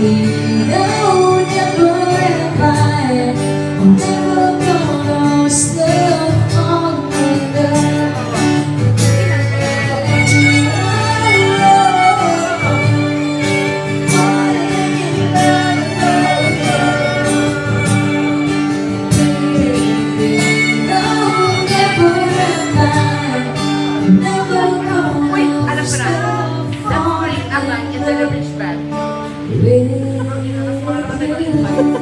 Wait, alam ko na. That's the only alike the rich man. with you.